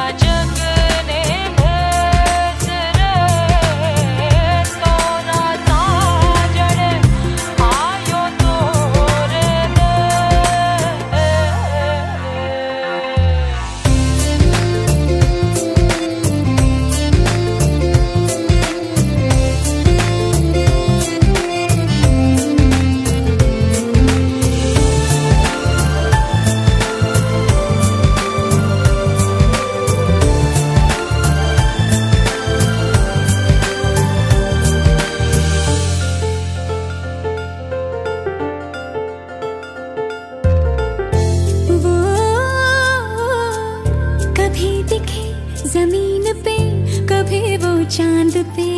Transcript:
I just चांद पे